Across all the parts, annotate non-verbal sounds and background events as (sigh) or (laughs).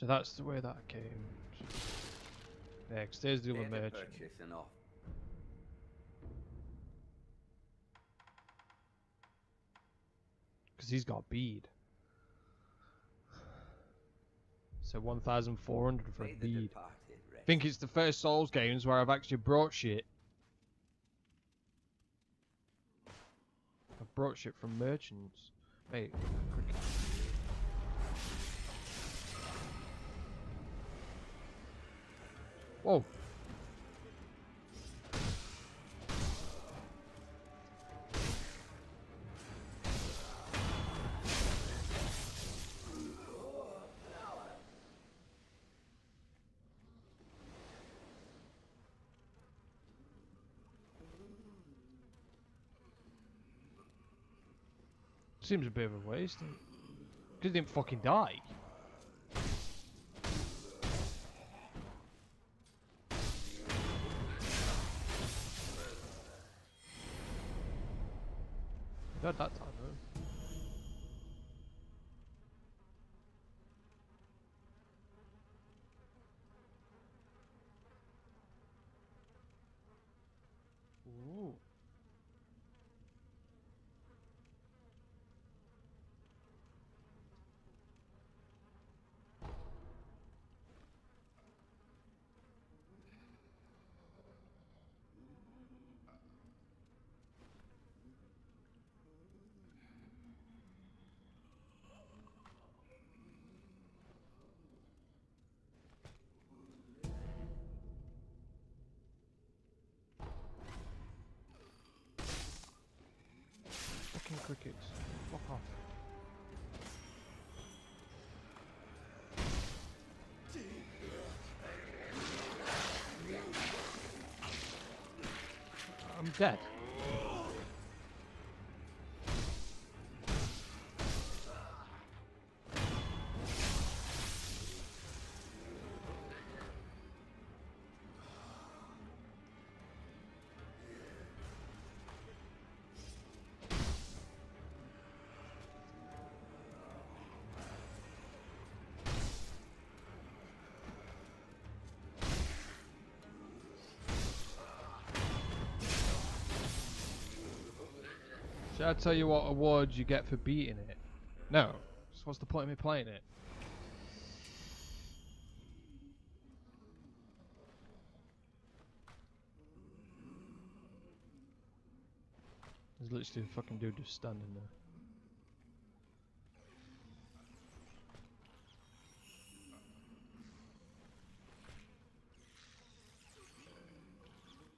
So that's the way that came. Yeah, 'cause there's the other merchant. off. Because he's got bead. So 1,400 for a bead. I think it's the first Souls games where I've actually brought shit. I've brought shit from merchants. Mate, Whoa. Seems a bit of a waste. Because didn't fucking die. He died that time though. Ooh. Fucking crickets. Fuck off. I'm dead. Should I tell you what awards you get for beating it? No. So what's the point of me playing it? There's literally a fucking dude just standing there.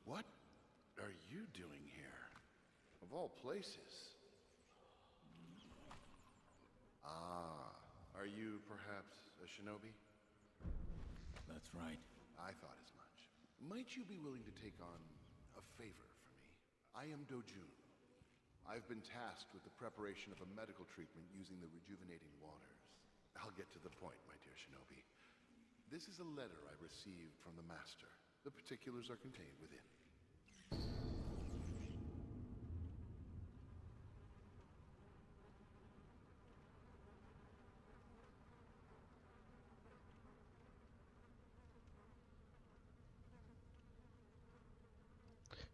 What are you doing here? Of all places. Ah, are you perhaps a shinobi? That's right. I thought as much. Might you be willing to take on a favor for me? I am Dojun. I've been tasked with the preparation of a medical treatment using the rejuvenating waters. I'll get to the point, my dear shinobi. This is a letter I received from the Master. The particulars are contained within.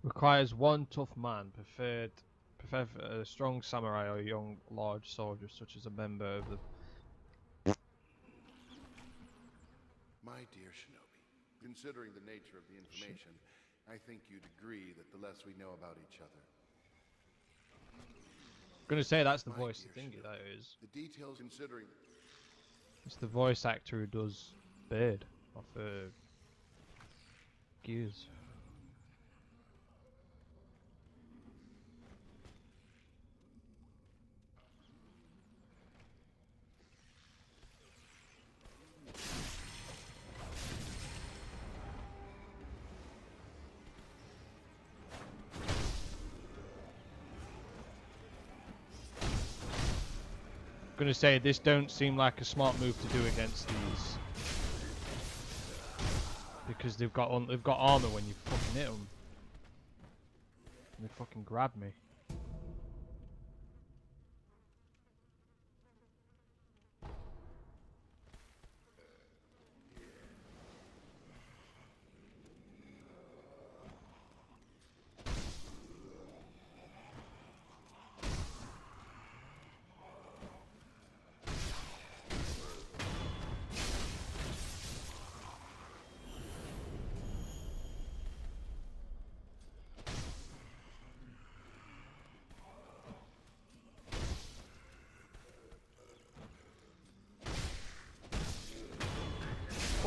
Requires one tough man, preferred, preferred a strong samurai or a young large soldier, such as a member of the. My dear Shinobi, considering the nature of the information, I think you'd agree that the less we know about each other, I'm gonna say that's the My voice of thingy. That is. the details considering It's the voice actor who does Baird off uh, Gears. Gonna say this don't seem like a smart move to do against these because they've got they've got armor when you fucking hit them. They fucking grab me.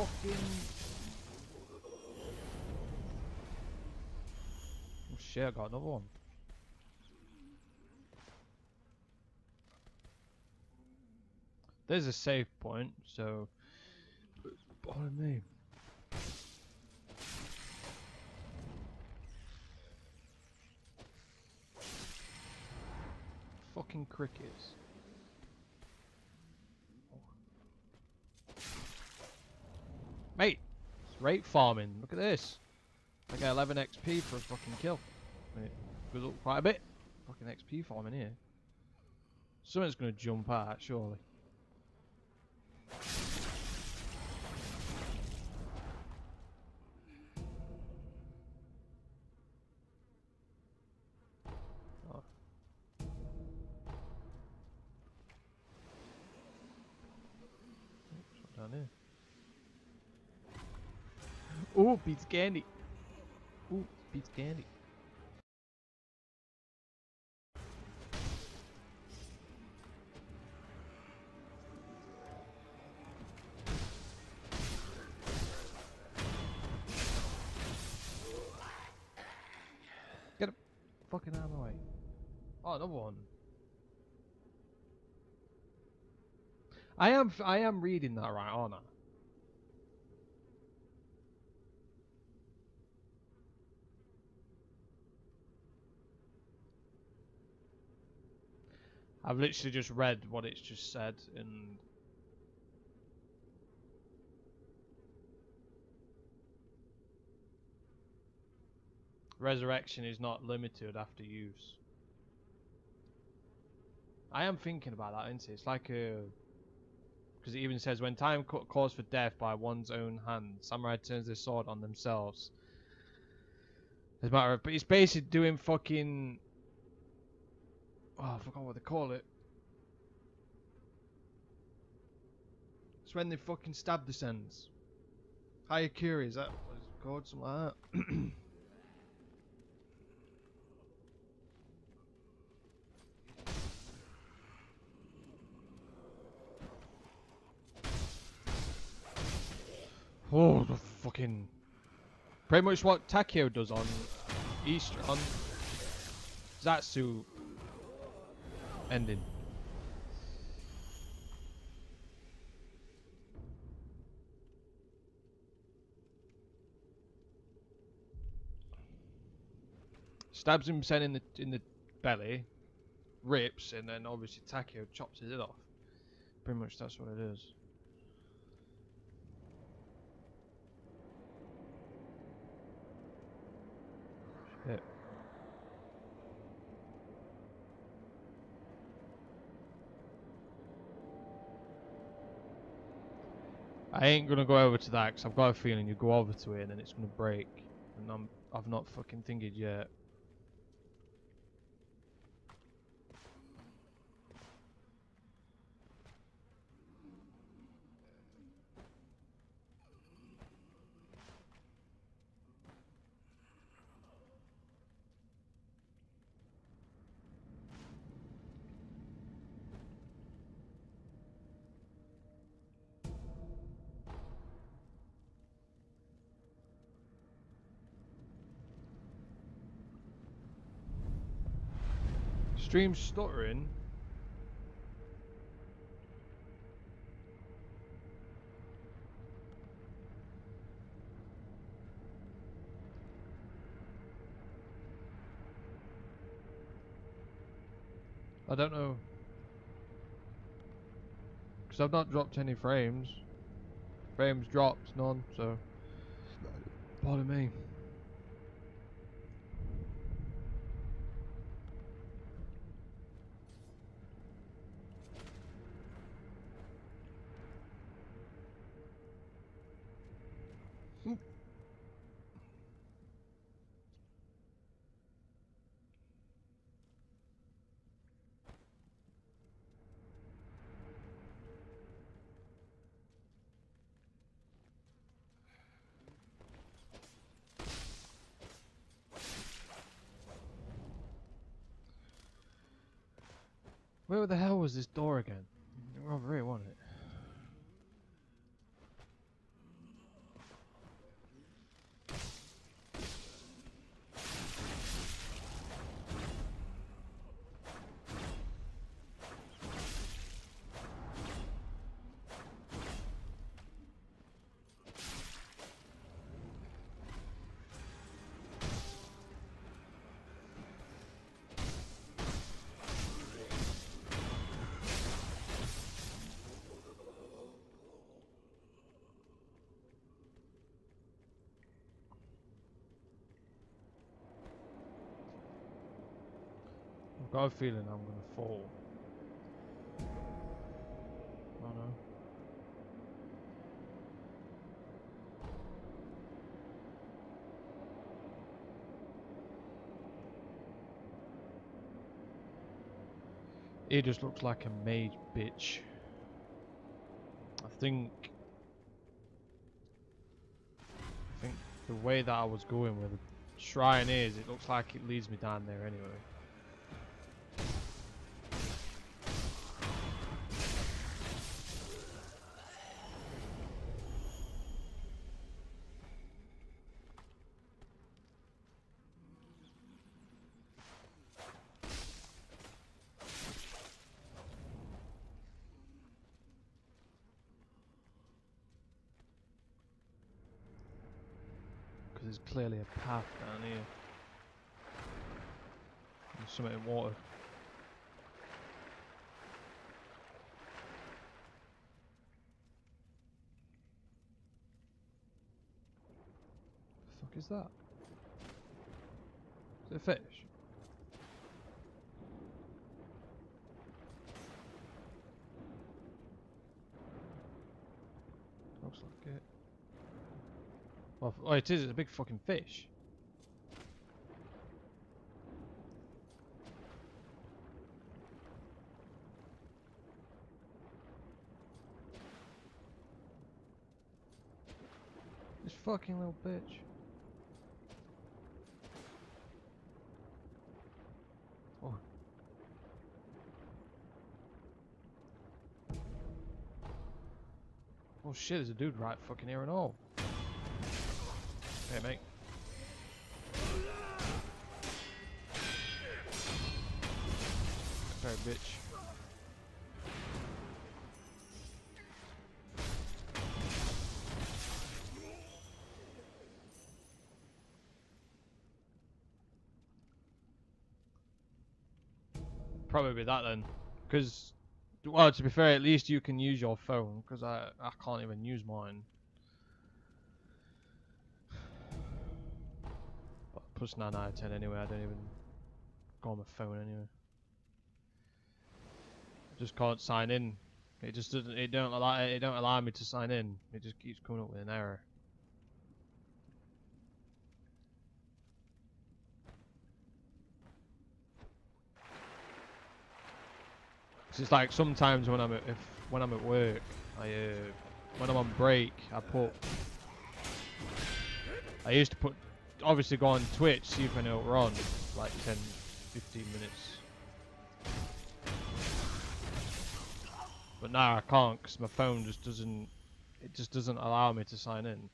Fucking. Oh shit! I got another one. There's a save point, so. Pardon me. Fucking crickets. Mate, it's rate farming. Look at this. I get 11 XP for a fucking kill. It goes up quite a bit. Fucking XP farming here. Someone's gonna jump out, surely. Beats candy. Ooh, beats candy. Get him. Fucking out of the way. Oh, another one. I am I am reading that right, aren't I? I've literally just read what it's just said and resurrection is not limited after use. I am thinking about that, isn't it? It's like a because it even says when time calls for death by one's own hand, samurai turns their sword on themselves. As a matter of, but it's basically doing fucking. Oh, I forgot what they call it. It's when they fucking stab the sens. Hayakuri, is that what it's called? Something like that. (clears throat) oh, the fucking. Pretty much what Takeo does on Easter on Zatsu ending. Stabs him in the in the belly, rips, and then obviously Takeo chops his head off. Pretty much that's what it is. I ain't gonna go over to that because I've got a feeling you go over to it and then it's gonna break, and I'm I've not fucking thinking yet. Stream stuttering. I don't know. Because I've not dropped any frames. Frames dropped, none, so. Pardon me. Where the hell was this door again? Here, wasn't it? Got a feeling I'm gonna fall. Oh no. He just looks like a mage bitch. I think I think the way that I was going with the shrine is, it looks like it leads me down there anyway. Because there's clearly a path down here. There's something in water. The fuck is that? Is it a fish? Looks like it. Well, oh, it is. It's a big fucking fish. This fucking little bitch. Oh. Oh shit, there's a dude right fucking here and all. Hey, mate. Sorry, bitch. Probably that then, because well, to be fair, at least you can use your phone, because I I can't even use mine. Plus 9 out of 10 anyway, I don't even go on my phone anyway. I just can't sign in. It just doesn't, it don't allow, it don't allow me to sign in. It just keeps coming up with an error. It's like sometimes when I'm at, if when I'm at work, I uh, when I'm on break, I put. I used to put, obviously go on Twitch, see if I know we're on, like 10, 15 minutes. But now I can't because my phone just doesn't, it just doesn't allow me to sign in.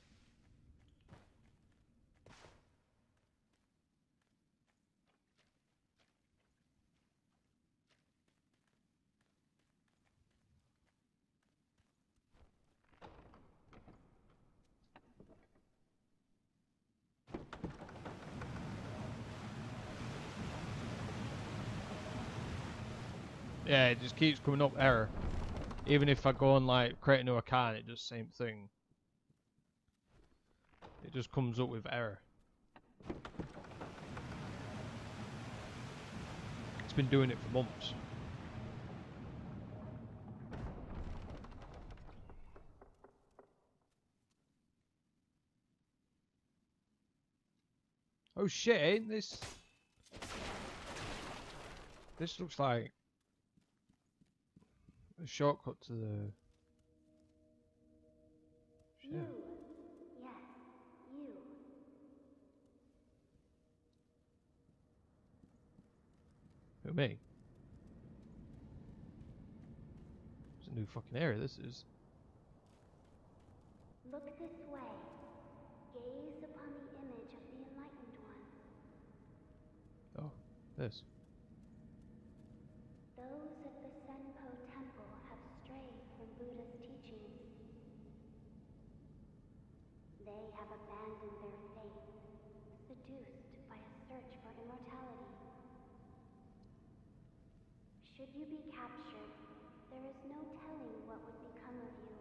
Yeah, it just keeps coming up error. Even if I go on like create a new account, it does the same thing. It just comes up with error. It's been doing it for months. Oh shit, ain't this... This looks like a shortcut to the. Shit. You. Yes, you. Who me? It's a new fucking area. This is. Look this way. Gaze upon the image of the Enlightened One. Oh, this. Those at the Senpou Temple have strayed from Buddha's teachings. They have abandoned their faith, seduced by a search for immortality. Should you be captured, there is no telling what would become of you.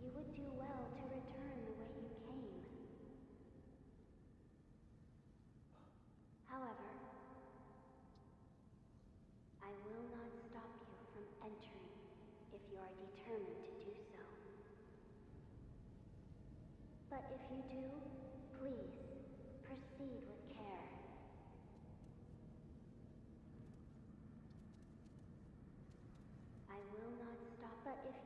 You would do well to return the way you came. However, you are determined to do so. But if you do, please, proceed with care. I will not stop, but if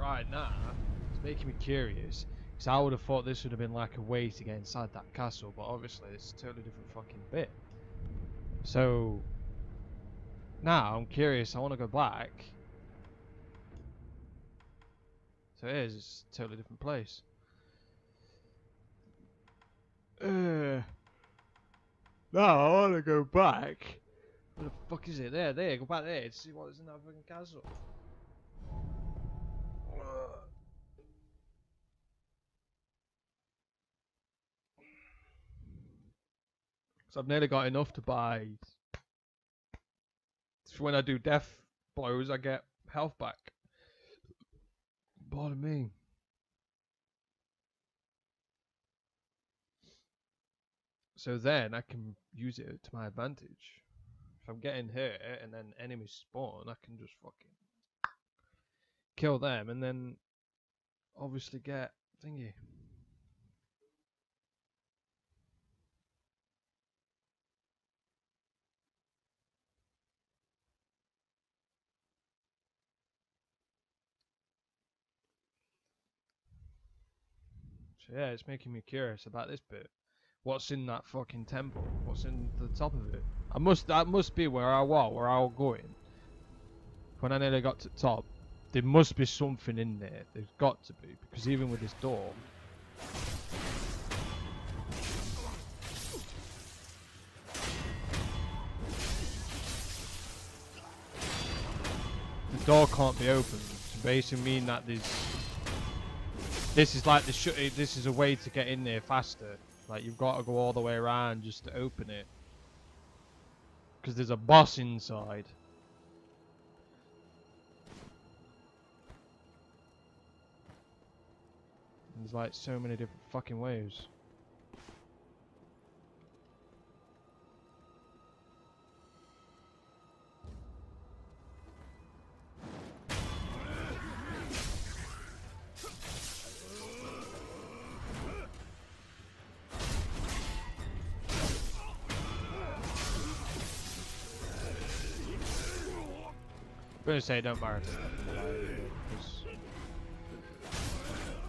Right now, it's making me curious. Because I would have thought this would have been like a way to get inside that castle, but obviously it's a totally different fucking bit. So, now I'm curious, I want to go back. So it is, it's a totally different place. Uh, now I want to go back. Where the fuck is it? There, there, go back there to see what is in that fucking castle. So I've nearly got enough to buy. So when I do death blows, I get health back. Pardon me. So then I can use it to my advantage. If I'm getting hurt and then enemies spawn, I can just fucking kill them and then obviously get thingy. Yeah, it's making me curious about this bit. What's in that fucking temple? What's in the top of it? I must that must be where I was, where I was going. When I nearly got to the top. There must be something in there. There's got to be, because even with this door. The door can't be opened. Basically mean that there's this is like the sh this is a way to get in there faster. Like you've got to go all the way around just to open it. Because there's a boss inside. There's like so many different fucking ways. Gonna say don't 'cause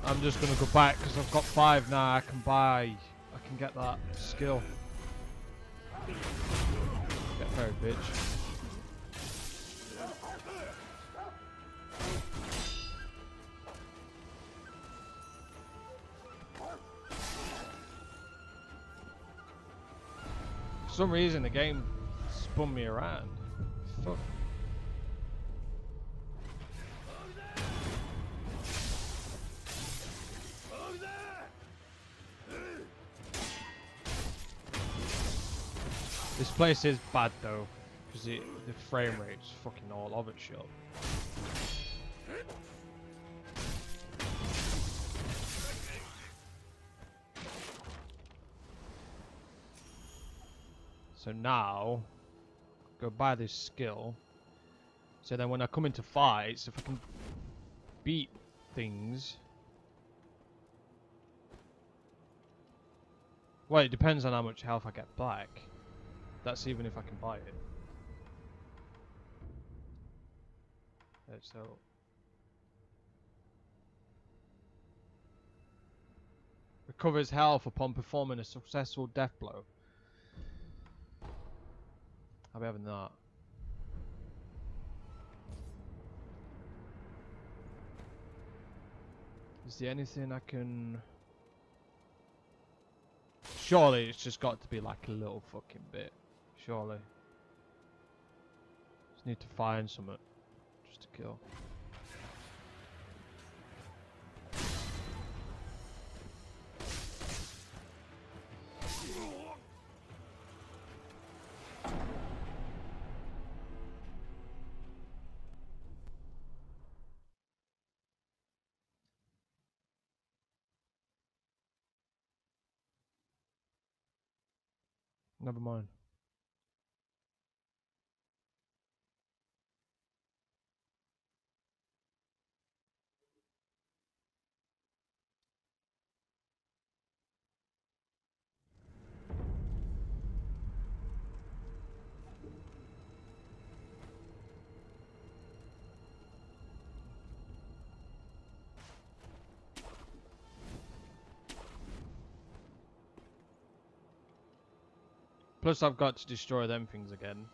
I'm just gonna go back because I've got five now. I can buy. I can get that skill. Get very bitch. For some reason the game spun me around. Fuck. Place is bad though, because the frame rate's fucking all over it shit. So now, go buy this skill. So then when I come into fights, if I can beat things. Well, it depends on how much health I get back. That's even if I can buy it. Yeah, so recovers health upon performing a successful death blow. I'll be having that. Is there anything I can... Surely it's just got to be like a little fucking bit. Surely. Just need to find something. Just to kill. Never mind. Plus, I've got to destroy them things again.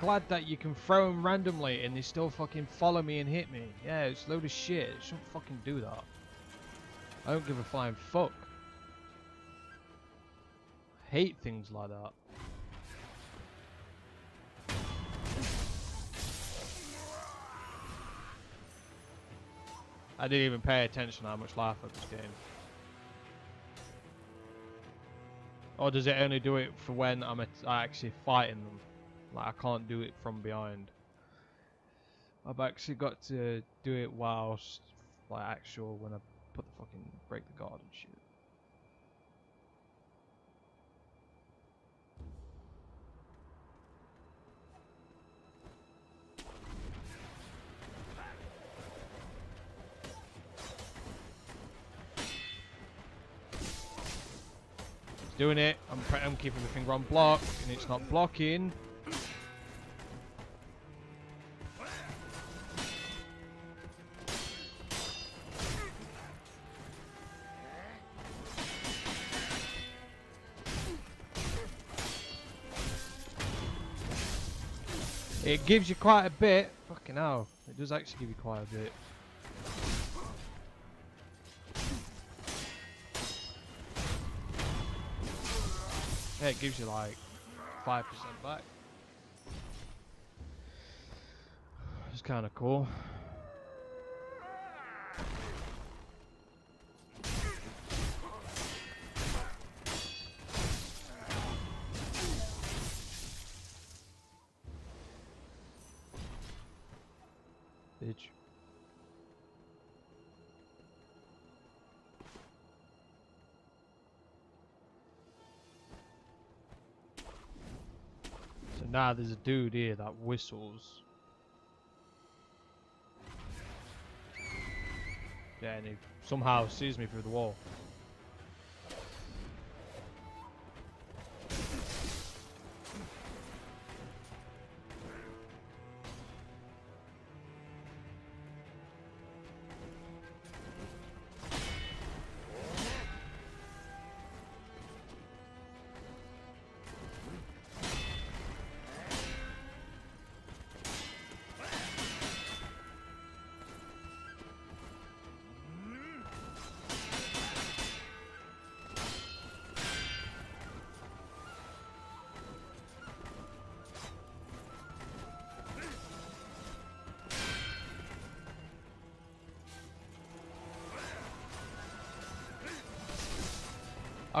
Glad that you can throw them randomly and they still fucking follow me and hit me. Yeah, it's load of shit. It shouldn't fucking do that. I don't give a flying fuck. hate things like that. I didn't even pay attention how much life at this game. Or does it only do it for when I'm actually fighting them? Like I can't do it from behind. I've actually got to do it whilst like actual when I put the fucking break the guard and shit. Doing it. I'm, I'm keeping the finger on block, and it's not blocking. It gives you quite a bit. Fucking hell. It does actually give you quite a bit. Yeah, it gives you like 5% back. It's kind of cool. Now there's a dude here that whistles. Yeah, and he somehow sees me through the wall.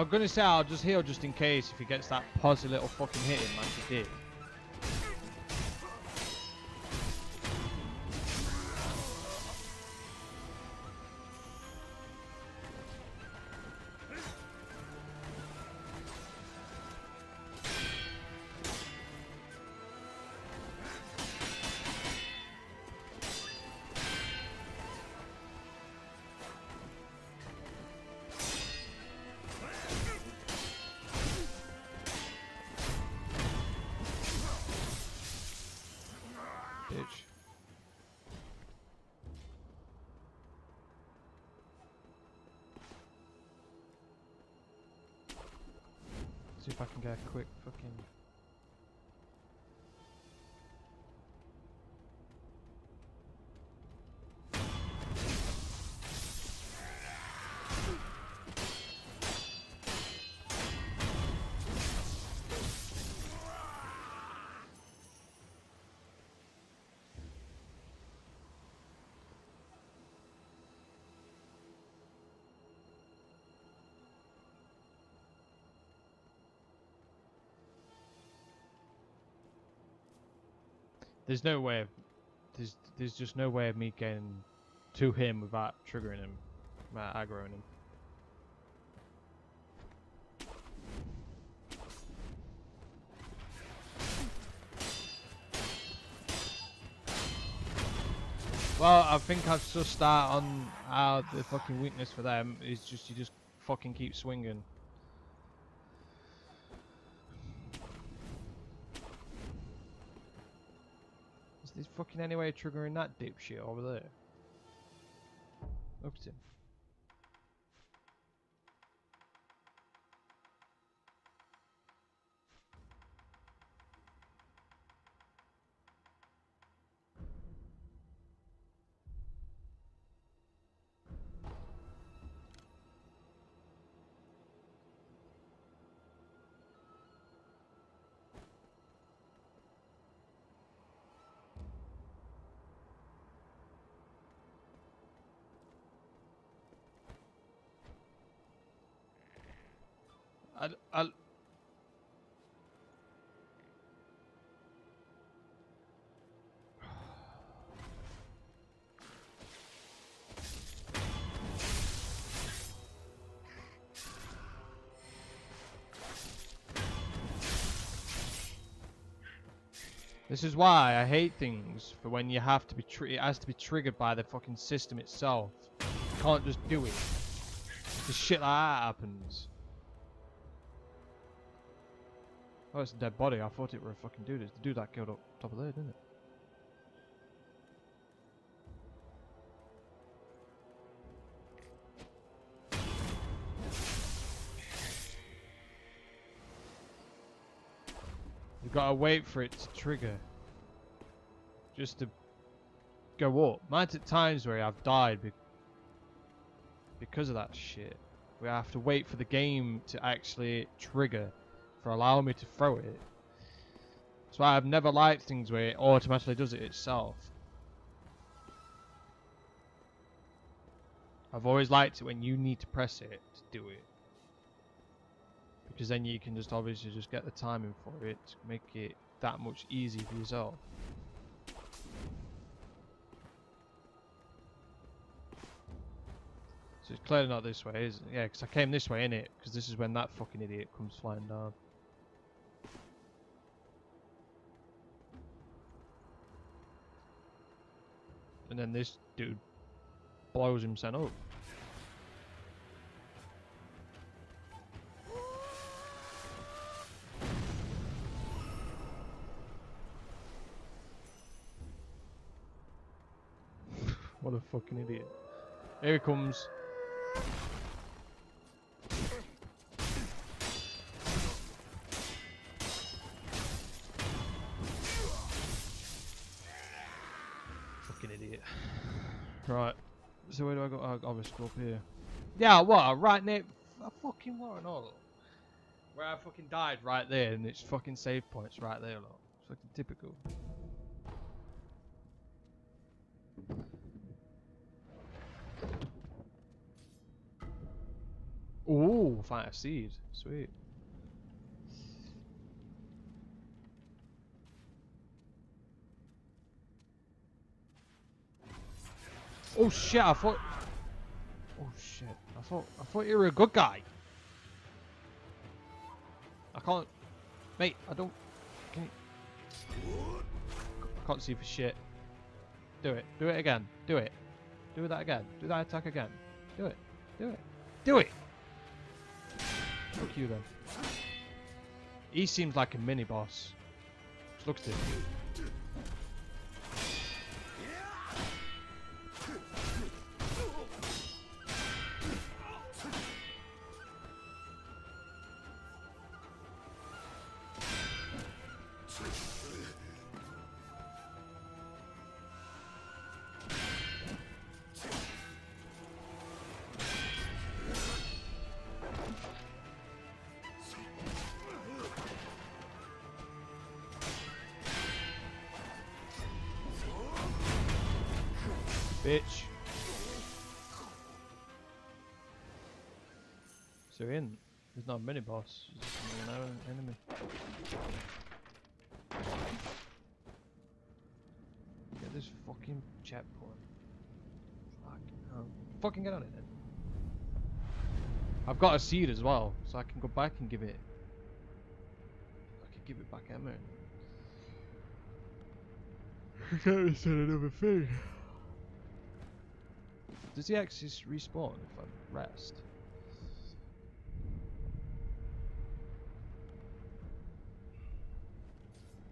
I'm gonna say I'll just heal just in case if he gets that posy little fucking hit in like he did. There's no way of. There's there's just no way of me getting to him without triggering him, without aggroing him. Well, I think I've sussed out on how the fucking weakness for them is just you just fucking keep swinging. Fucking any way of triggering that dipshit over there? Look at him. This is why I hate things for when you have to be it has to be triggered by the fucking system itself. You can't just do it. The shit like that happens. Oh, it's a dead body. I thought it were a fucking dude. It's the dude that killed up top of there, didn't it? You gotta wait for it to trigger. Just to go up. Mine's at times where I've died be because of that shit. We have to wait for the game to actually trigger for allowing me to throw it. That's why I've never liked things where it automatically does it itself. I've always liked it when you need to press it to do it. Because then you can just obviously just get the timing for it, to make it that much easier for yourself. It's clearly not this way, is it? Yeah, because I came this way, in it, Because this is when that fucking idiot comes flying down. And then this dude blows himself up. (laughs) what a fucking idiot. Here he comes. Here. Yeah, what? Right near. I fucking what all. Where I fucking died right there, and it's fucking save points right there, look. It's fucking typical. Ooh, find a seed. Sweet. Oh shit, I thought. I thought I thought you were a good guy. I can't Mate, I don't can you I can't see for shit. Do it. Do it again. Do it. Do that again. Do that attack again. Do it. Do it. Do it! Fuck you then. He seems like a mini boss. Just looks at him. We're in. There's not a mini boss. There's just an enemy. Get this fucking checkpoint. Fucking hell. Fucking get on it then. I've got a seed as well, so I can go back and give it. I can give it back ammo. (laughs) I can't send another thing. Does the axis respawn if I rest?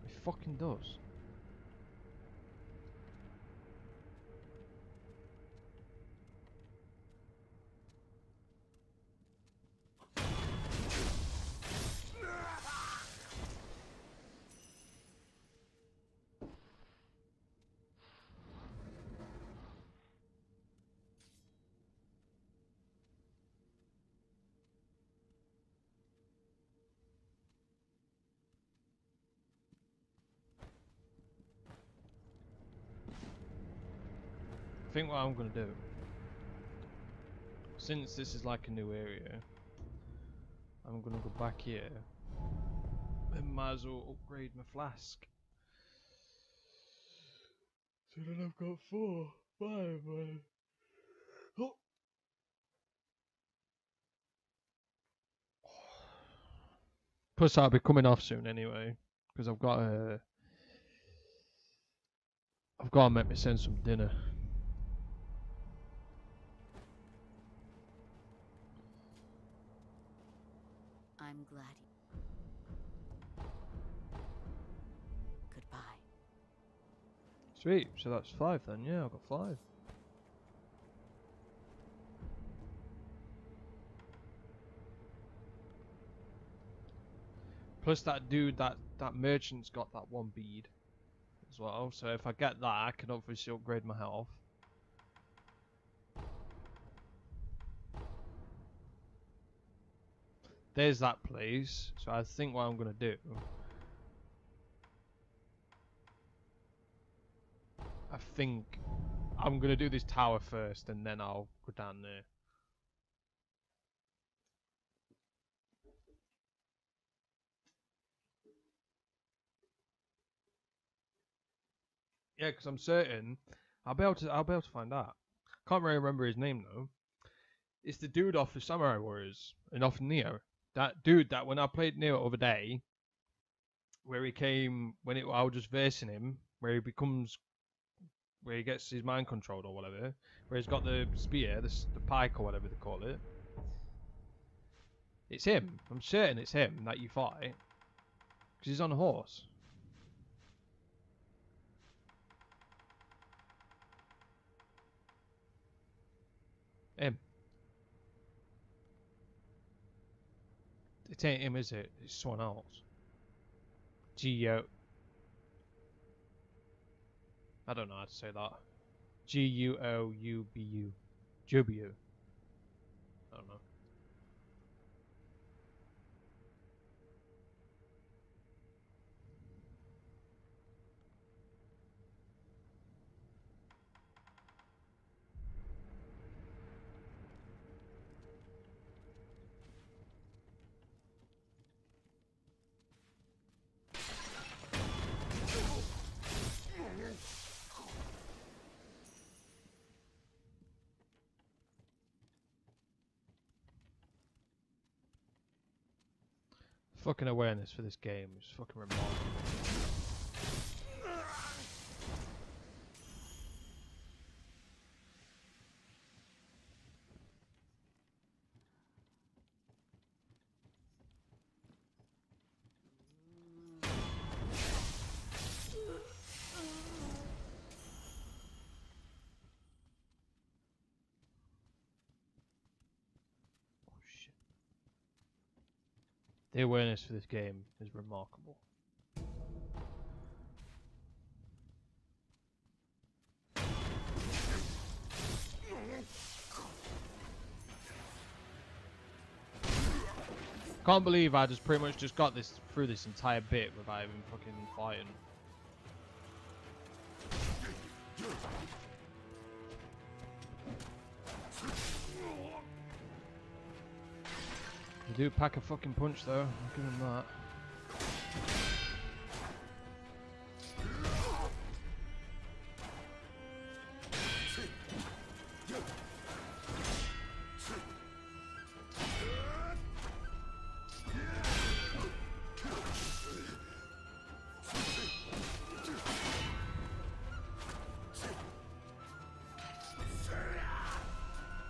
It fucking does. Think what I'm gonna do, since this is like a new area, I'm gonna go back here and might as well upgrade my flask. So then I've got four, five, uh, oh. Plus, I'll be coming off soon anyway, because I've got a. I've got to make me send some dinner. Sweet, so that's five then, yeah, I've got five. Plus that dude, that, that merchant's got that one bead as well, so if I get that, I can obviously upgrade my health. There's that place, so I think what I'm gonna do I think I'm gonna do this tower first, and then I'll go down there. Yeah, because I'm certain I'll be able to. I'll be able to find out. Can't really remember his name though. It's the dude off the Samurai Warriors and off Nioh. That dude that when I played Nioh the other day, where he came when it, I was just versing him, where he becomes where he gets his mind controlled or whatever, where he's got the spear, the, the pike or whatever they call it. It's him. I'm certain it's him that you fight. Because he's on a horse. Him. It ain't him, is it? It's someone else. Geo. I don't know how to say that. G U O U B U. Jubu. I don't know. Fucking awareness for this game is fucking remarkable. The awareness for this game is remarkable. Can't believe I just pretty much just got this through this entire bit without even fucking fighting. They do pack a fucking punch though, I'll give him that.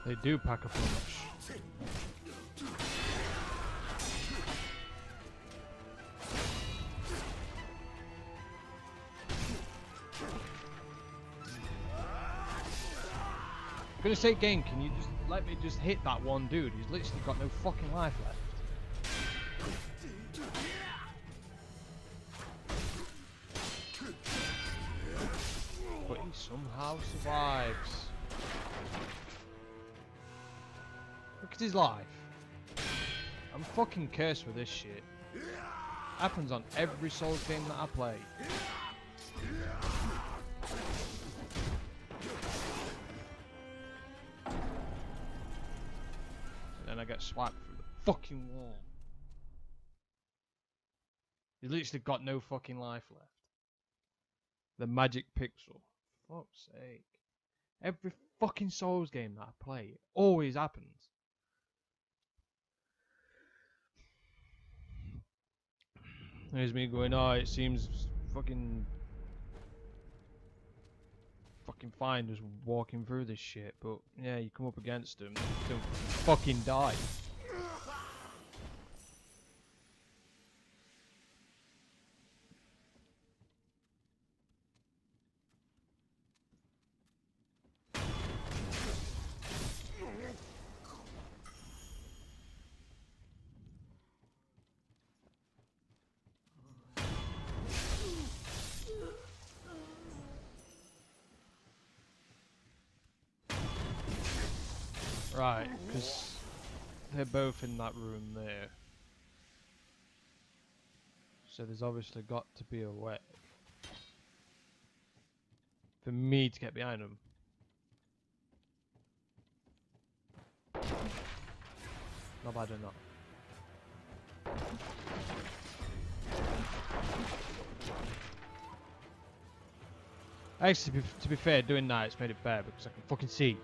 They do pack a punch. Gonna say game, can you just let me just hit that one dude? He's literally got no fucking life left. But he somehow survives. Look at his life. I'm fucking cursed with this shit. Happens on every Souls game that I play. Swiped through the fucking wall. He's literally got no fucking life left. The magic pixel. Fuck's sake. Every fucking Souls game that I play, it always happens. There's me going, oh, it seems fucking. fucking fine just walking through this shit, but yeah, you come up against them, don't fucking die. Both in that room there. So there's obviously got to be a way for me to get behind them. Not bad enough. Actually, to be, to be fair, doing that it's made it better because I can fucking see.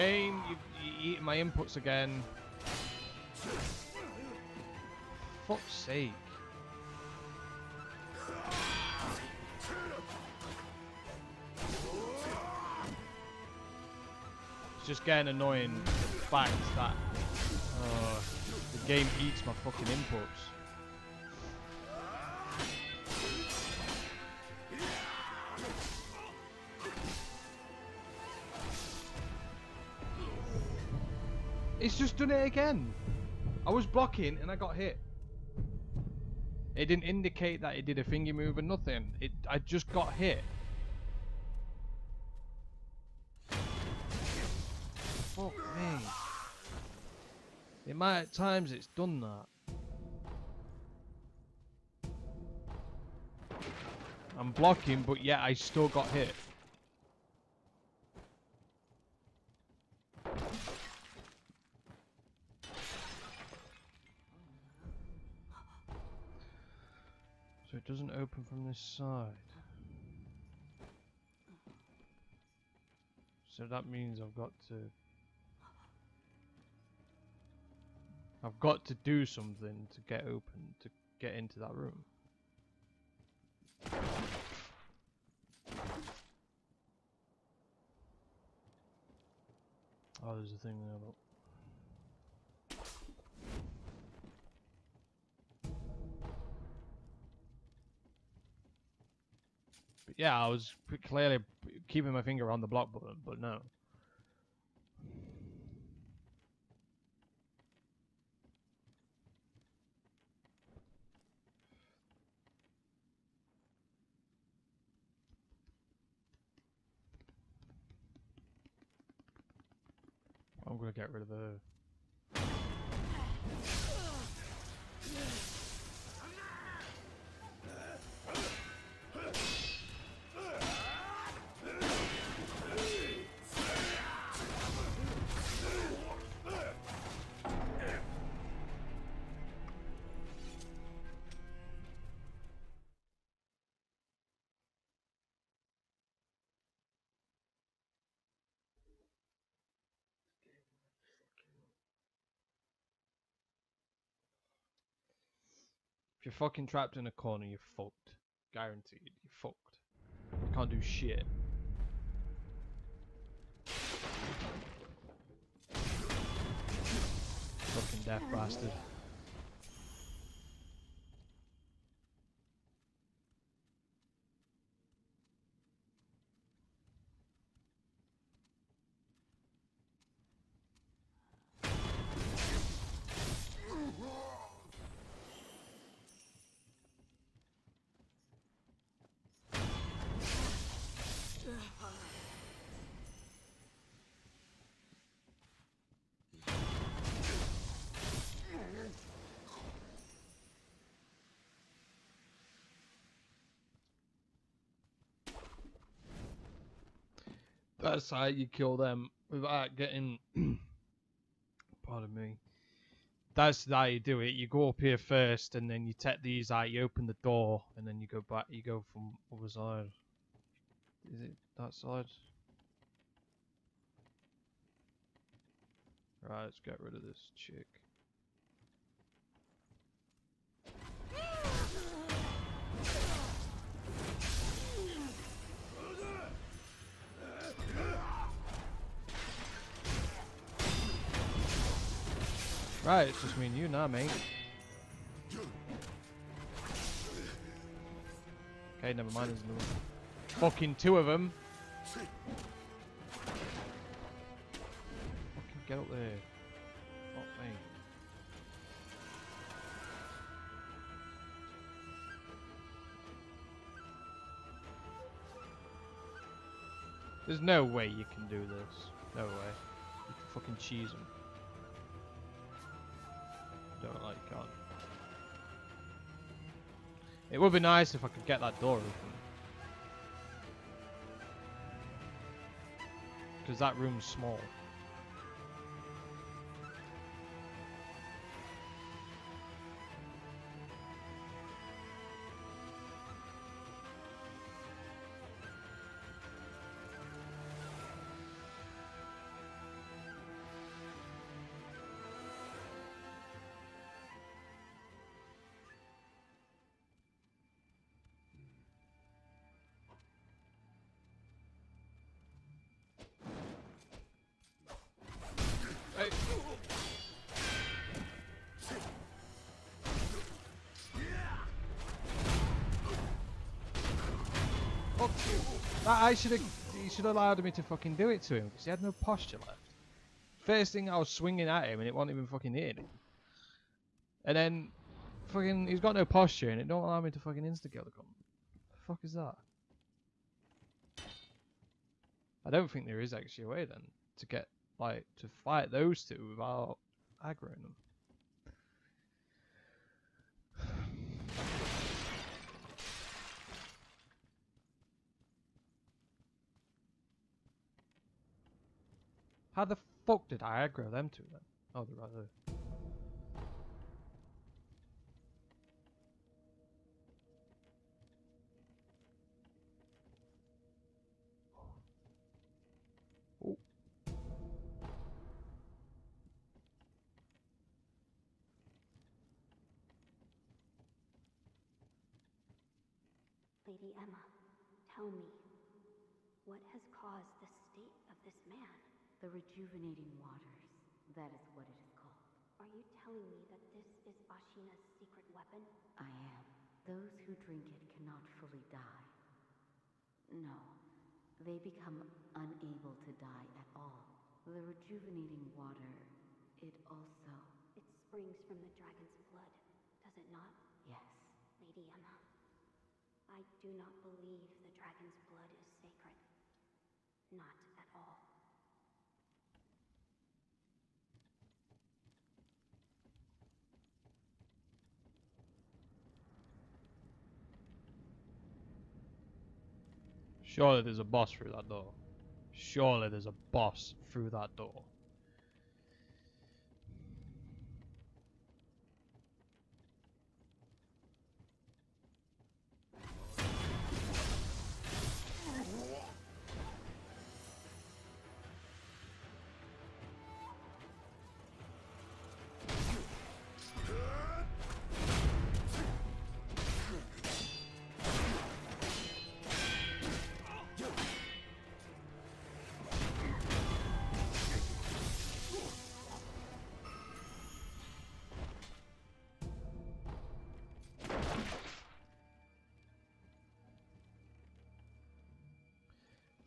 Game, you, you eating my inputs again. Fuck's sake. It's just getting annoying the fact that uh, the game eats my fucking inputs. Just done it again. I was blocking and I got hit. It didn't indicate that it did a finger move or nothing. It I just got hit. Fuck me. The amount of times it's done that. I'm blocking, but yet I still got hit. This side. So that means I've got to... I've got to do something to get open, to get into that room. Oh, there's a thing there. Yeah, I was clearly keeping my finger on the block button, but no. I'm gonna get rid of her. If you're fucking trapped in a corner, you're fucked. Guaranteed, you're fucked. You can't do shit. Fucking deaf bastard. That's how you kill them without getting. (clears throat) Pardon me. That's how you do it. You go up here first, and then you take these out. You open the door, and then you go back. You go from other side. Is it that side? Right, let's get rid of this chick. Right, it's just me and you now, mate. Okay, never mind. There's another fucking two of them. Fucking get up there. Fuck me. There's no way you can do this. No way. You can fucking cheese them. Don't like. It would be nice if I could get that door open. Because that room's small. I should have. He should have allowed me to fucking do it to him because he had no posture left. First thing I was swinging at him and it wasn't even fucking hitting. And then, fucking, he's got no posture and it don't allow me to fucking insta kill the cunt. The fuck is that? I don't think there is actually a way then to get like to fight those two without aggroing them. How the fuck did I aggro them two then? Oh, they're right there. Lady Emma, tell me, what has caused the state of this man? The rejuvenating waters. That is what it is called. Are you telling me that this is Ashina's secret weapon? I am. Those who drink it cannot fully die. No, they become unable to die at all. The rejuvenating water, it also. It springs from the dragon's blood, does it not? Yes. Lady Emma, I do not believe the dragon's blood is sacred. Not at all. Surely there's a boss through that door. Surely there's a boss through that door.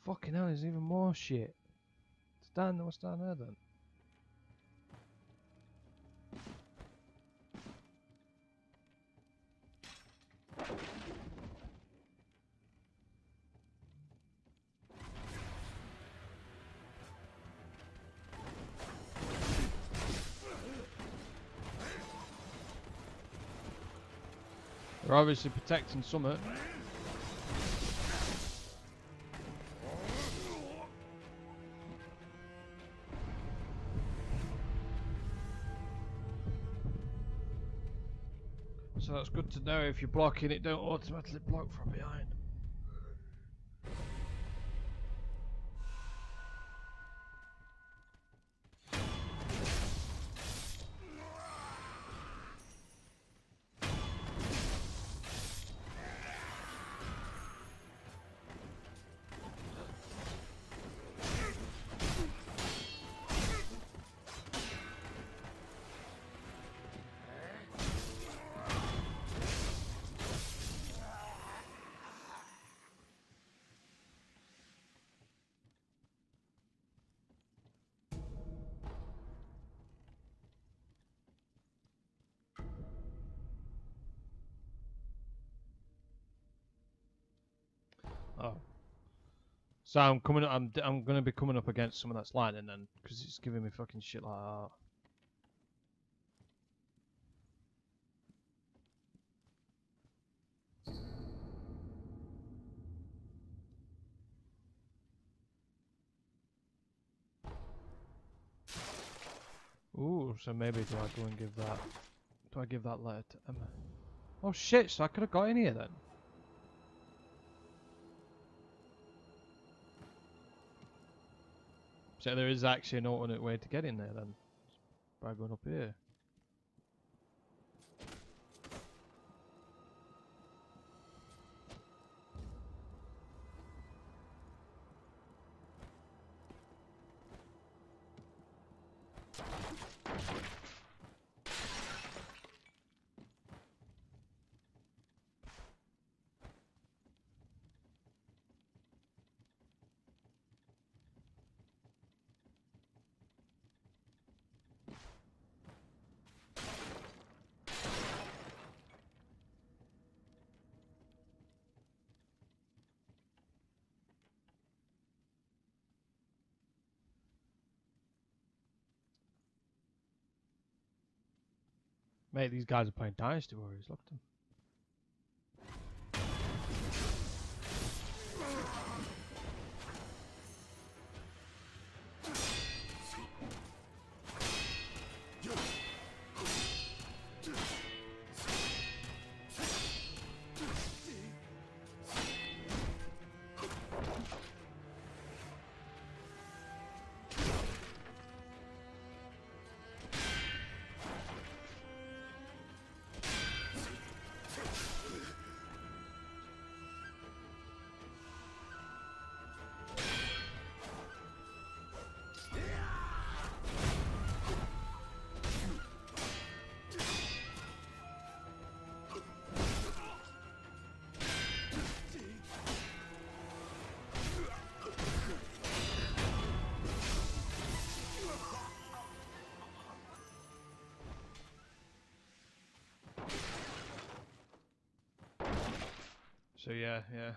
Fucking hell, there's even more shit. It's down there? what's down there then? They're obviously protecting Summit. That's good to know if you're blocking it, don't automatically block from behind. So I'm coming. I'm. I'm gonna be coming up against someone that's lightning then, because it's giving me fucking shit like that. Ooh, so maybe do I go and give that? Do I give that letter to Emma? Oh shit! So I could have got in here then. So there is actually an alternate way to get in there then. By going up here. Mate, these guys are playing Dynasty Warriors, look at them. Yeah, yeah.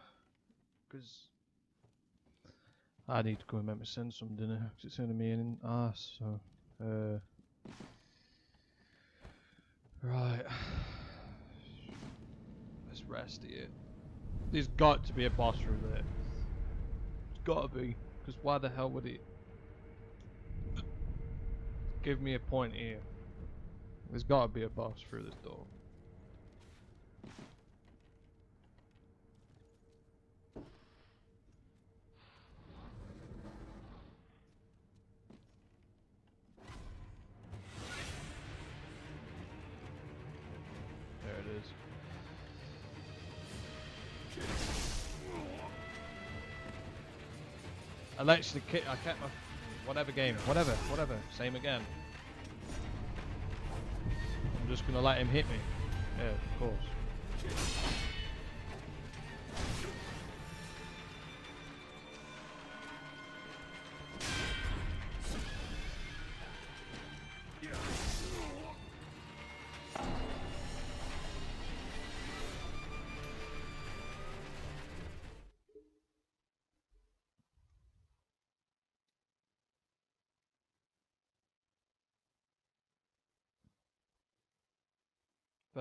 Because I need to go and make son some dinner 'cause it's only me and ass. So, uh, right. (sighs) Let's rest here. There's got to be a boss through there. There's got to be. Because why the hell would it give me a point here? There's got to be a boss through this door. I actually ki- I kept my whatever game, whatever, whatever, same again. I'm just gonna let him hit me. Yeah, of course.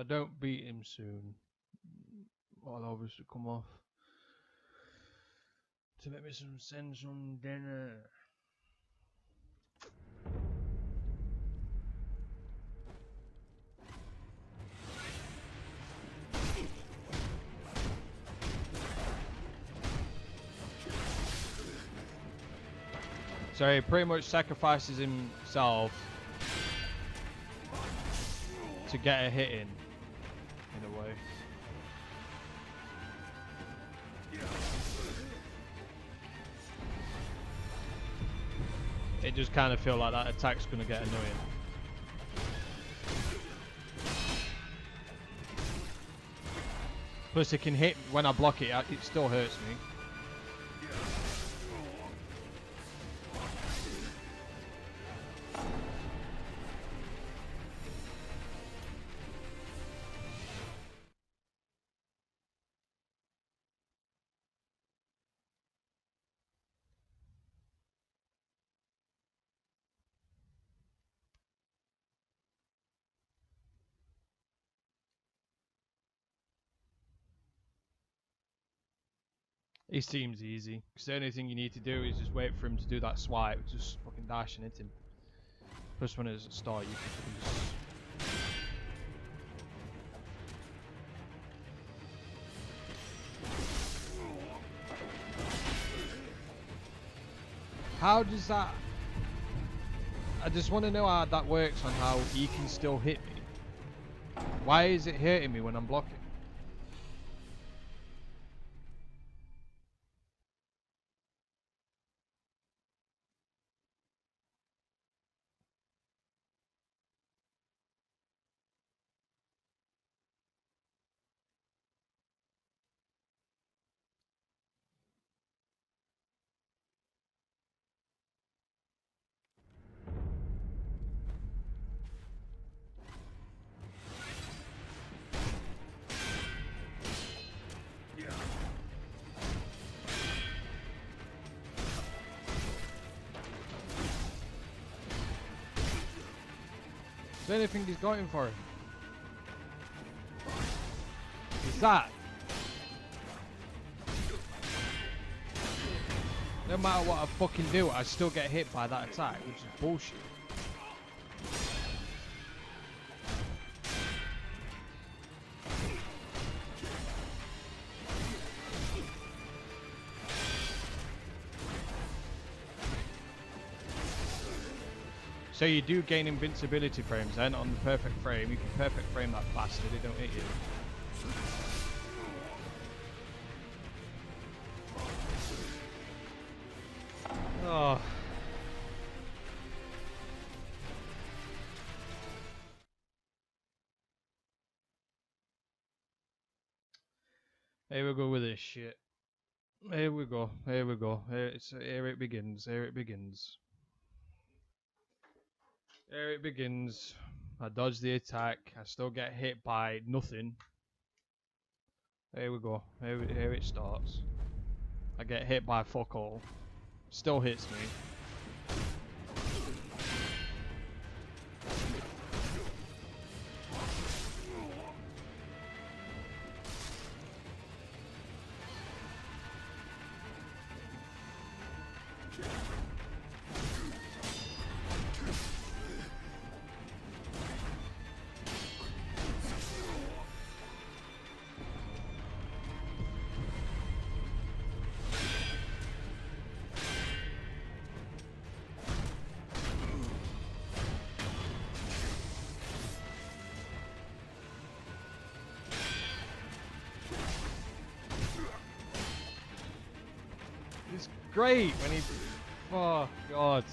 Don't beat him soon, I'll obviously come off. To make me some sense on dinner. So he pretty much sacrifices himself to get a hit in, in It just kind of feel like that attack's going to get annoying. Plus it can hit when I block it, it still hurts me. He seems easy. Because the only thing you need to do is just wait for him to do that swipe, just fucking dash and hit him. Plus when it's a start, you can just... How does that... I just want to know how that works on how he can still hit me. Why is it hurting me when I'm blocking? Is there anything he's him for? Is that? No matter what I fucking do, I still get hit by that attack, which is bullshit. So you do gain invincibility frames then on the perfect frame. You can perfect frame that bastard, it don't hit you. Oh. Here we go with this shit. Here we go. Here we go. Here, it's, here it begins. Here it begins. Here it begins. I dodge the attack. I still get hit by nothing. Here we go. Here, here it starts. I get hit by fuck all. Still hits me. Great when he. Oh god.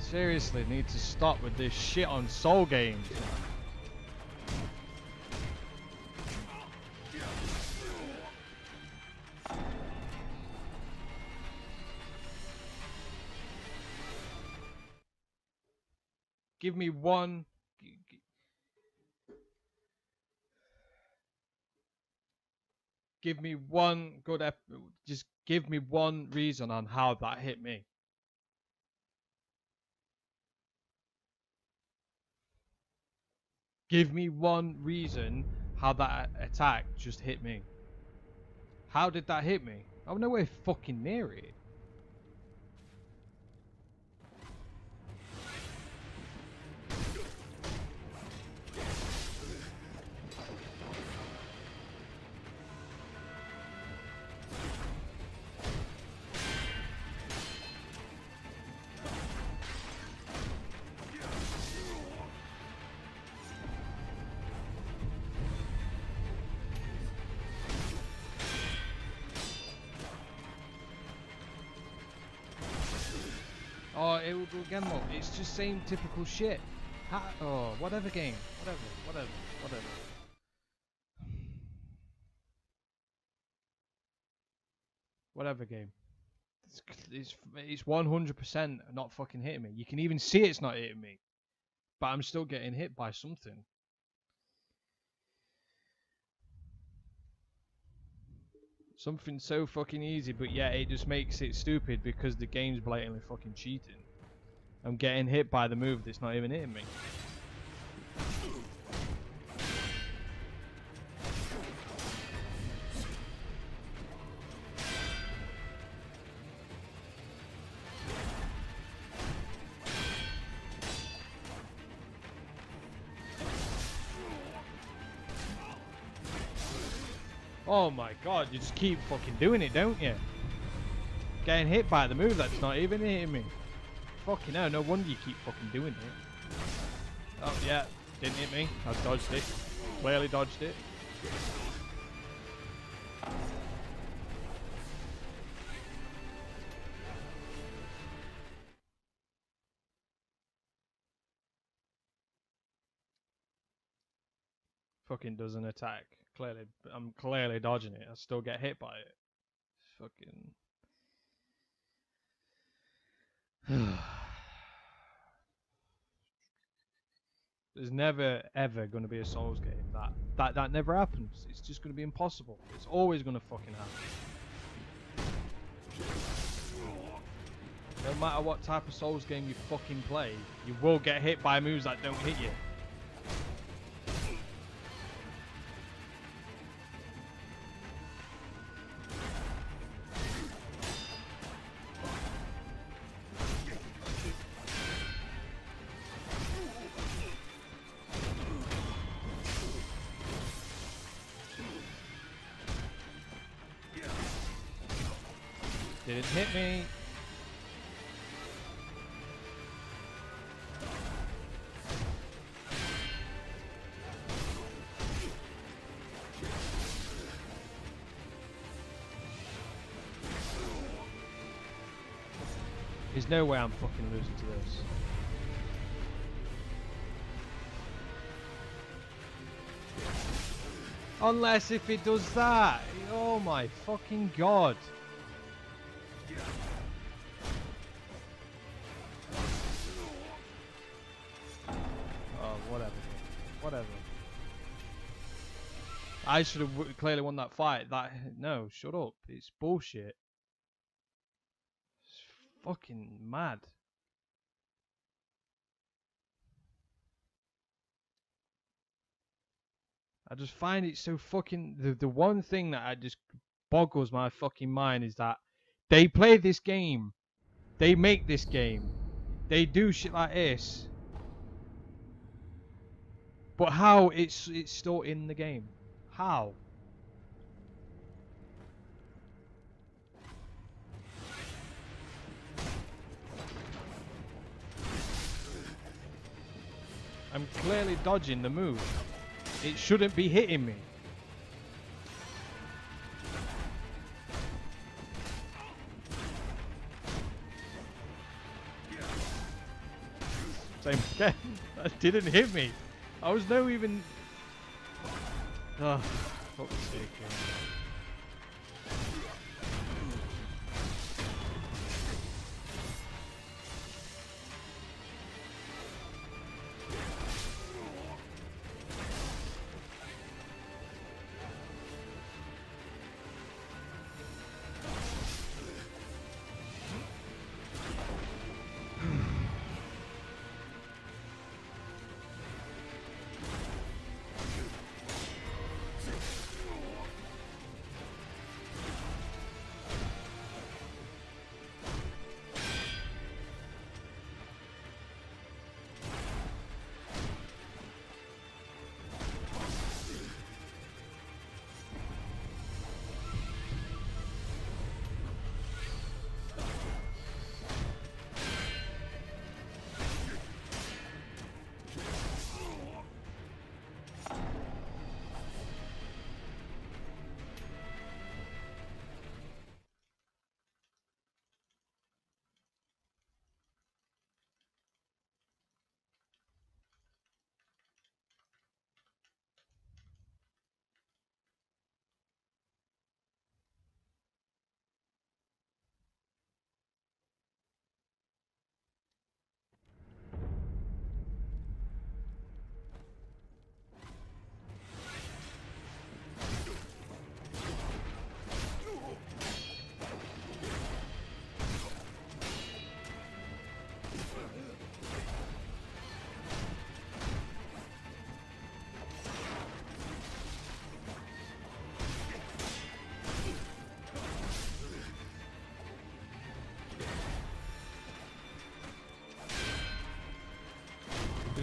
Seriously, need to stop with this shit on Soul games. Give me one. Give me one good ep- just give me one reason on how that hit me. Give me one reason how that attack just hit me. How did that hit me? I'm nowhere fucking near it. It's just same typical shit. Oh, whatever game. Whatever, whatever, whatever. Whatever game. It's, it's, it's 100% not fucking hitting me. You can even see it's not hitting me. But I'm still getting hit by something. Something so fucking easy, but yeah, it just makes it stupid because the game's blatantly fucking cheating. I'm getting hit by the move that's not even hitting me. Oh my god, you just keep fucking doing it, don't you? Getting hit by the move that's not even hitting me. Fucking hell, no wonder you keep fucking doing it. Oh yeah, didn't hit me. I dodged it. Clearly dodged it. Fucking does an attack. Clearly, I'm clearly dodging it. I still get hit by it. Fucking. (sighs) There's never ever going to be a Souls game that that that never happens. It's just going to be impossible. It's always going to fucking happen. No matter what type of Souls game you fucking play, you will get hit by moves that don't hit you. No way I'm fucking losing to this. Unless if it does that. Oh my fucking god. Oh, whatever. Whatever. I should have clearly won that fight. That no, shut up. It's bullshit. Fucking mad. I just find it so fucking the the one thing that I just boggles my fucking mind is that they play this game. They make this game. They do shit like this. But how it's it's still in the game? How? I'm clearly dodging the move. It shouldn't be hitting me. Same again. (laughs) That didn't hit me. I was no even. Oh, fuck's sake.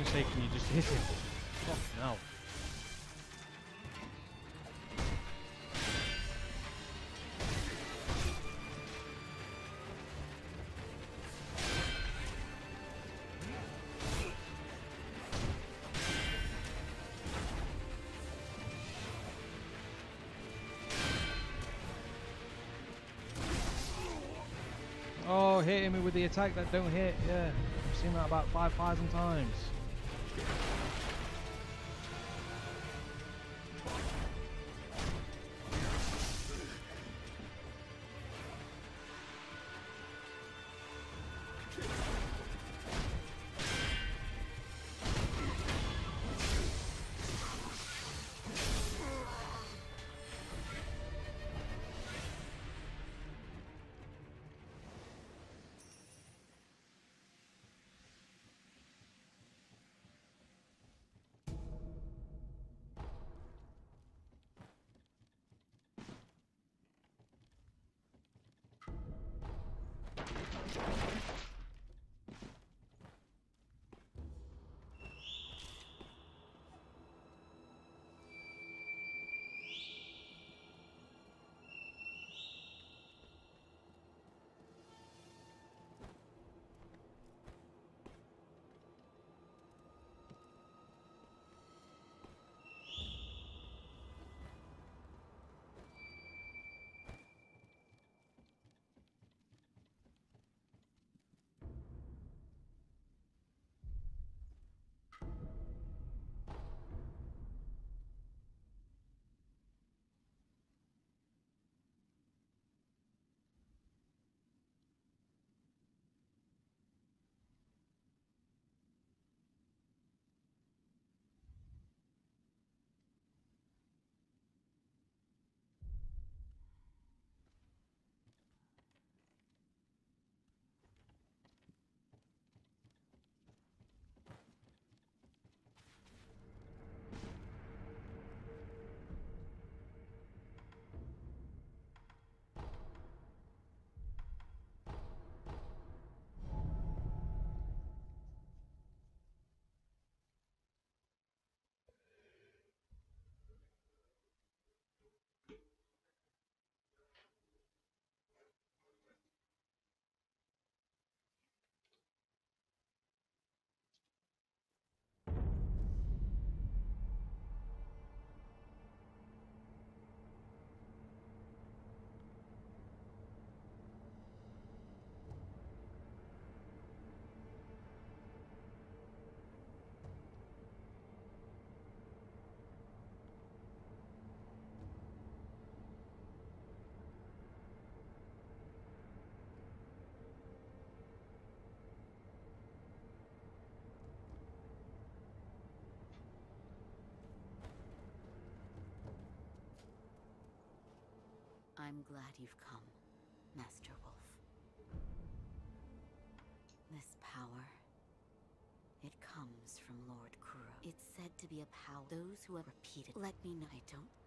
Can you just hit him? Hell. Oh, hitting me with the attack that don't hit. Yeah, I've seen that about five thousand times. I'm glad you've come, Master Wolf. This power, it comes from Lord Kuro. It's said to be a power those who have repeated. Let me know. I don't.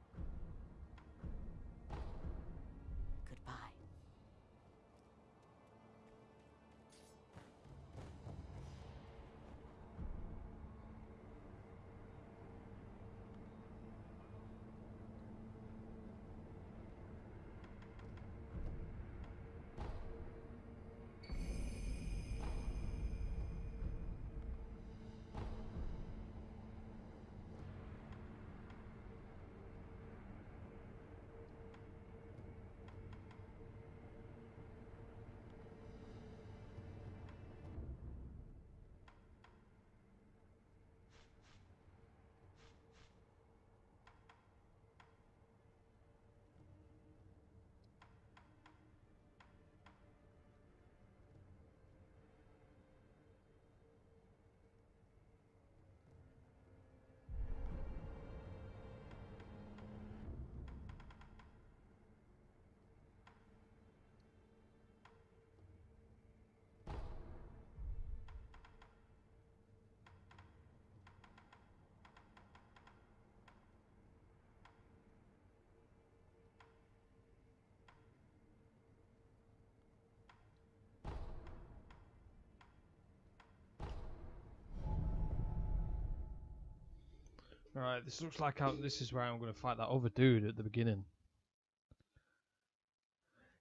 Right, this looks like I'm, this is where I'm going to fight that other dude at the beginning.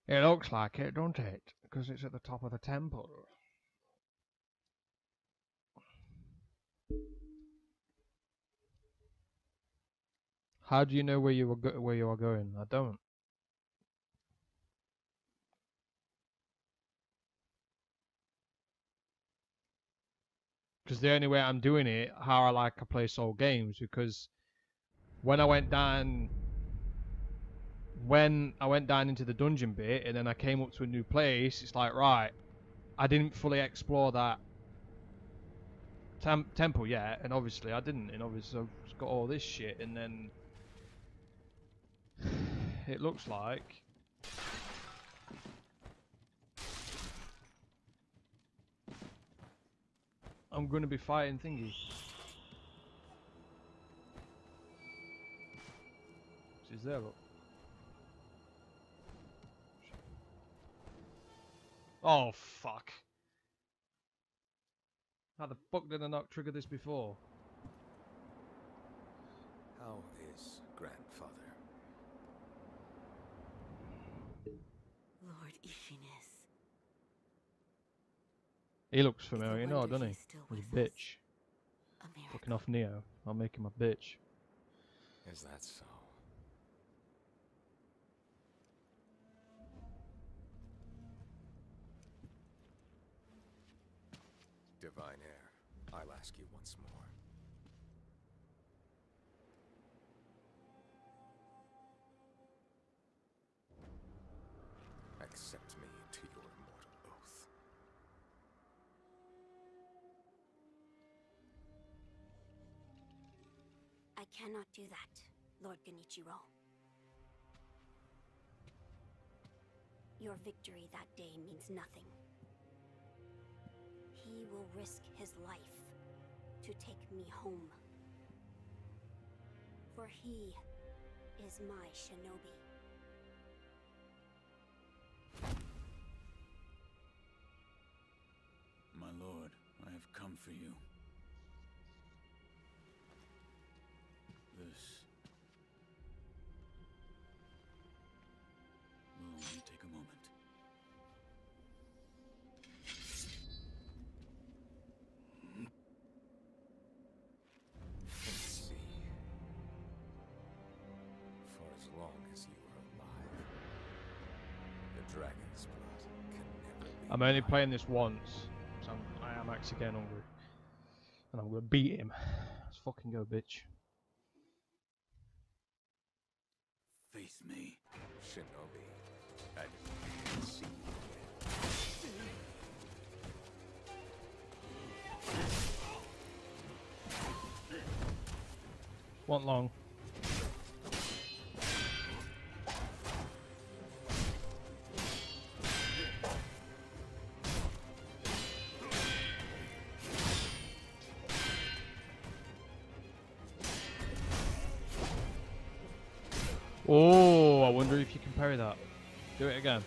It looks like it, don't it? Because it's at the top of the temple. How do you know where you go- where you are going? I don't. Because the only way I'm doing it, how I like to play Soul games, because when I went down, when I went down into the dungeon bit, and then I came up to a new place, it's like right, I didn't fully explore that tem- temple yet, and obviously I didn't, and obviously I've got all this shit, and then (sighs) it looks like I'm going to be fighting thingy. She's there, look. Oh, fuck. How the fuck did I not trigger this before? How is grandfather? Lord Ishiness. He looks familiar, you know, doesn't he? he's a bitch. Fucking off Nioh. I'll make him a bitch. Is that so? Divine cannot do that, Lord Genichiro. Your victory that day means nothing. He will risk his life to take me home. For he is my shinobi. My lord, I have come for you. I'm only playing this once, so I'm, I am actually getting hungry. And I'm gonna beat him. Let's fucking go, bitch. Face me, Shinobi. I didn't see you long. Do it again.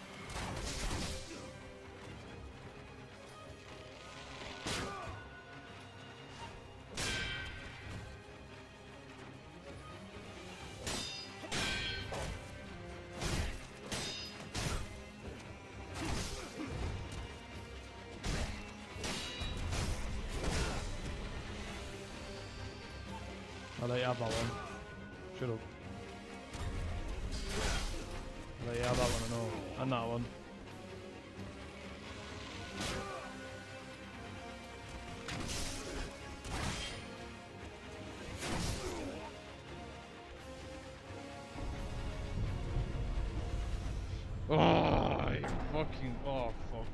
I'll let you have one. Fucking. Oh, fuck.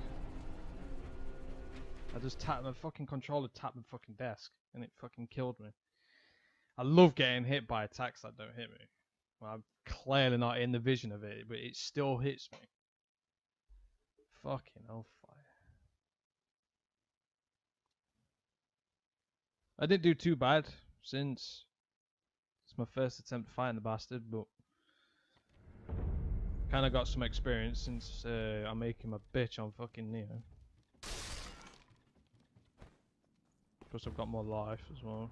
I just tapped my fucking controller, tapped my fucking desk, and it fucking killed me. I love getting hit by attacks that don't hit me. Well, I'm clearly not in the vision of it, but it still hits me. Fucking hellfire. I didn't do too bad since it's my first attempt to find the bastard, but kind of got some experience since uh, I make him a bitch on fucking Nioh. Plus, I've got more life as well.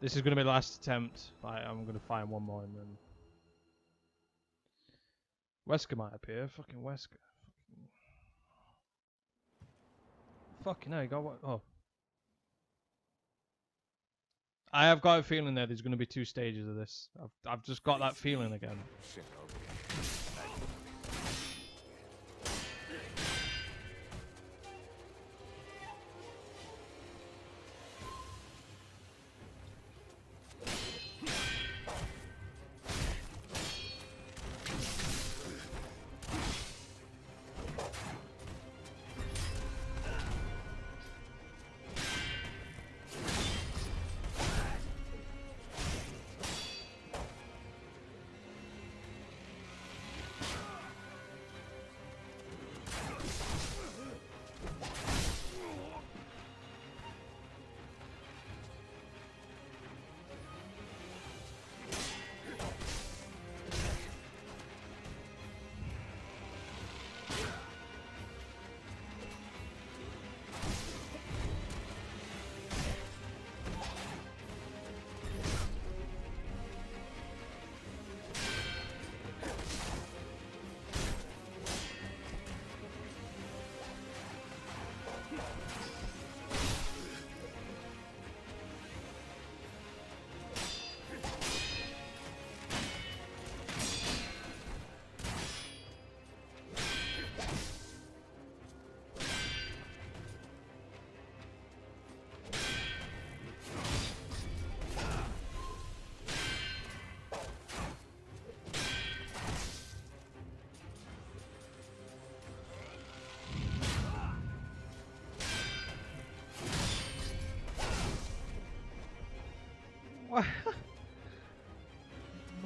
This is gonna be the last attempt. I'm gonna find one more and then. Wesker might appear. Fucking Wesker. Fucking hell, you got what? Oh. I have got a feeling that there's going to be two stages of this. I've, I've just got that feeling again. Shinobi.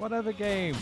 Whatever game.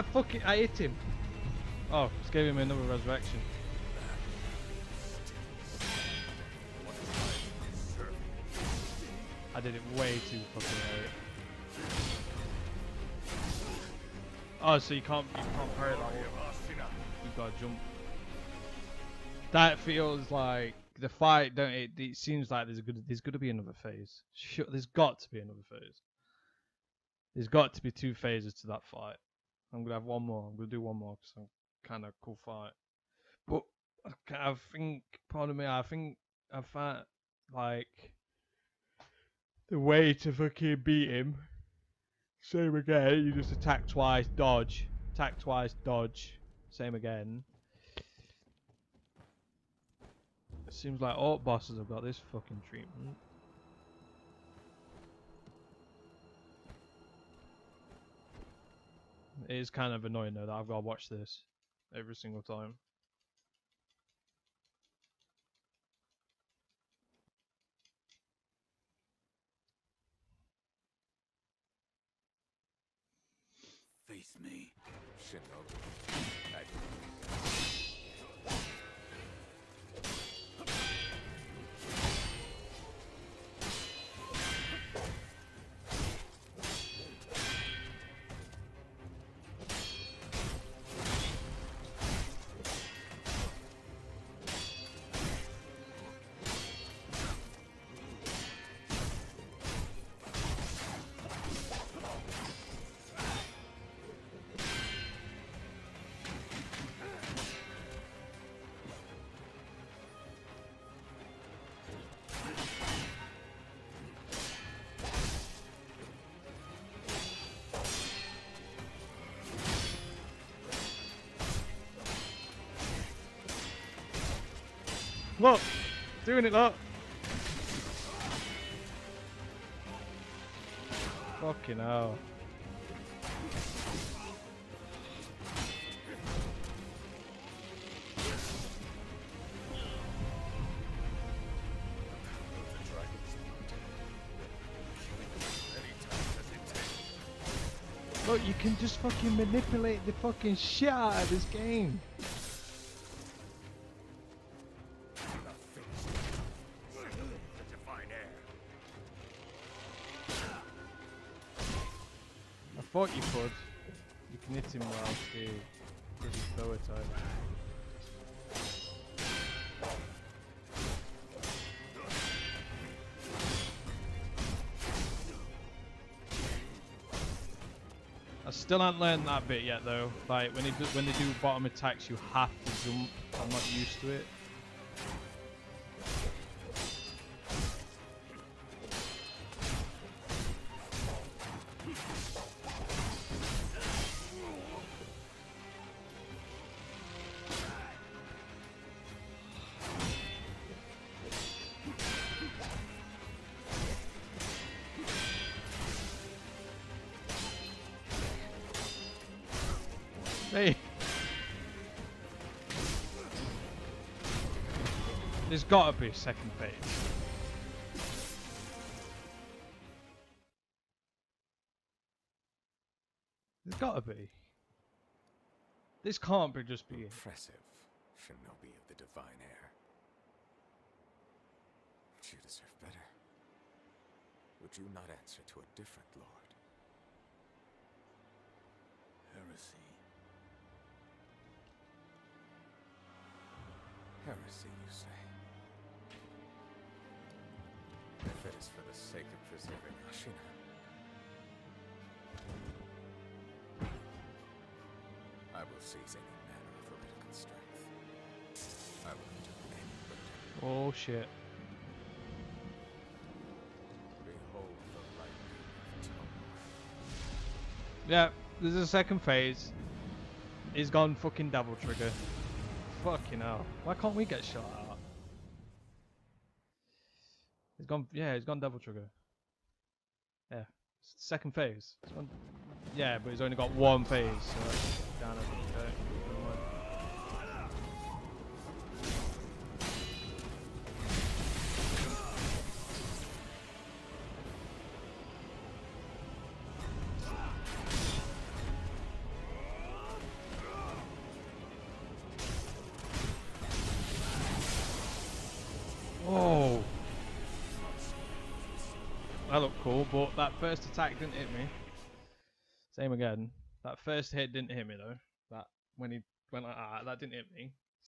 I fucking I hit him. Oh, just gave him another resurrection. I did it way too fucking early. Oh, so you can't you can't parry one. Asuna. You gotta jump. That feels like the fight. Don't it? It seems like there's a good. There's gonna be another phase. Sure, there's got to be another phase. There's got to be two phases to that fight. I'm gonna have one more. I'm gonna do one more because I'm kind of cool fight. But I think, pardon me, I think I found like the way to fucking beat him. Same again. You just attack twice, dodge. Attack twice, dodge. Same again. It seems like all bosses have got this fucking treatment. It is kind of annoying though that I've got to watch this every single time. Look! Doing it, look! Fucking hell. Look, you can just fucking manipulate the fucking shit out of this game. Thought you could. You can hit him while the because he's lower type. I still haven't learned that bit yet though. Like when they do, when they do bottom attacks, you have to jump. I'm not used to it. Gotta be a second phase. There's gotta be. This can't be just be. Impressive, Shinobi of the divine heir. But you deserve better. Would you not answer to a different lord? Heresy. Heresy, you say? If it is for the sake of preserving Ashina. I will seize any manner of heretical strength. I will do any but Oh shit. behold the lightning. Yeah, there's a second phase. He's gone fucking double trigger. Fucking hell. Why can't we get shot at? He's gone, yeah, he's gone double trigger. Yeah, second phase. Gone, yeah, but he's only got one phase, so cool, but that first attack didn't hit me. Same again. That first hit didn't hit me though. That when he went like that, that didn't hit me.